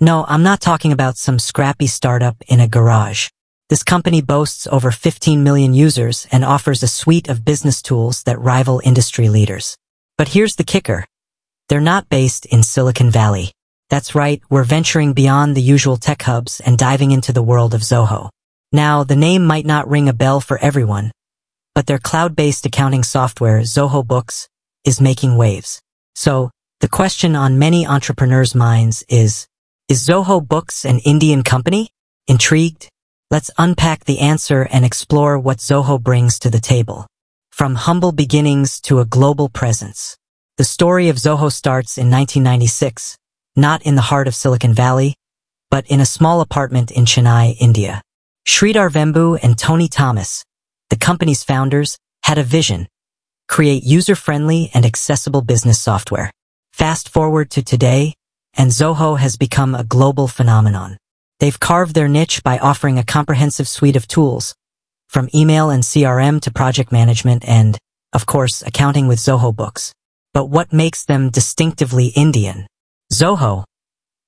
No, I'm not talking about some scrappy startup in a garage. This company boasts over 15 million users and offers a suite of business tools that rival industry leaders. But here's the kicker. They're not based in Silicon Valley. That's right, we're venturing beyond the usual tech hubs and diving into the world of Zoho. Now, the name might not ring a bell for everyone, but their cloud-based accounting software, Zoho Books, is making waves. So, the question on many entrepreneurs' minds is, is Zoho Books an Indian company? Intrigued? Let's unpack the answer and explore what Zoho brings to the table. From humble beginnings to a global presence. The story of Zoho starts in 1996, not in the heart of Silicon Valley, but in a small apartment in Chennai, India. Sridhar Vembu and Tony Thomas, the company's founders, had a vision, create user-friendly and accessible business software. Fast forward to today, and Zoho has become a global phenomenon. They've carved their niche by offering a comprehensive suite of tools, from email and CRM to project management and, of course, accounting with Zoho Books. But what makes them distinctively Indian? Zoho,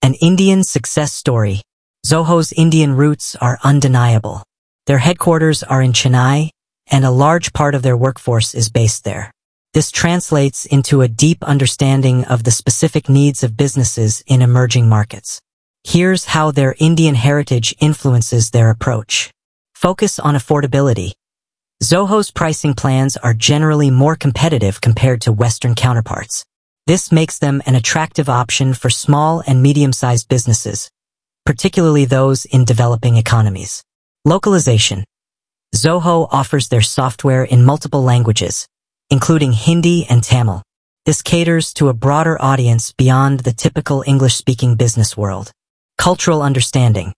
an Indian success story. Zoho's Indian roots are undeniable. Their headquarters are in Chennai, and a large part of their workforce is based there. This translates into a deep understanding of the specific needs of businesses in emerging markets. Here's how their Indian heritage influences their approach. Focus on affordability. Zoho's pricing plans are generally more competitive compared to Western counterparts. This makes them an attractive option for small and medium-sized businesses, particularly those in developing economies. Localization. Zoho offers their software in multiple languages, including Hindi and Tamil. This caters to a broader audience beyond the typical English-speaking business world. Cultural understanding.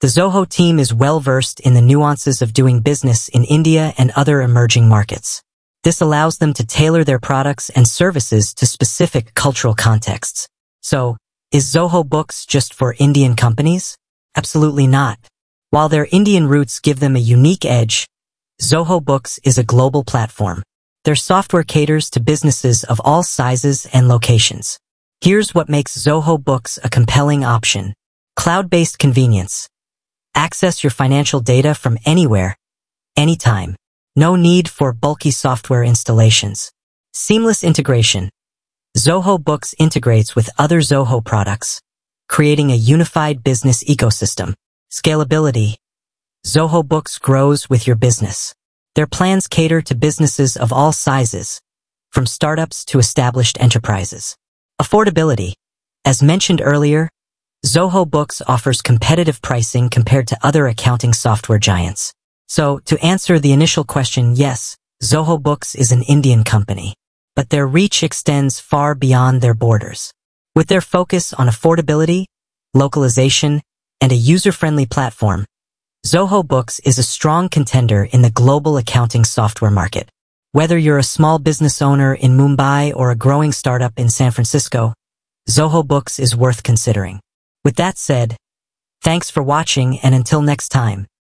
The Zoho team is well-versed in the nuances of doing business in India and other emerging markets. This allows them to tailor their products and services to specific cultural contexts. So, is Zoho Books just for Indian companies? Absolutely not. While their Indian roots give them a unique edge, Zoho Books is a global platform. Their software caters to businesses of all sizes and locations. Here's what makes Zoho Books a compelling option. Cloud-based convenience. Access your financial data from anywhere, anytime. No need for bulky software installations. Seamless integration. Zoho Books integrates with other Zoho products, creating a unified business ecosystem. Scalability. Zoho Books grows with your business. Their plans cater to businesses of all sizes, from startups to established enterprises. Affordability. As mentioned earlier, Zoho Books offers competitive pricing compared to other accounting software giants. So, to answer the initial question, yes, Zoho Books is an Indian company, but their reach extends far beyond their borders. With their focus on affordability, localization, and a user-friendly platform, Zoho Books is a strong contender in the global accounting software market. Whether you're a small business owner in Mumbai or a growing startup in San Francisco, Zoho Books is worth considering. With that said, thanks for watching and until next time.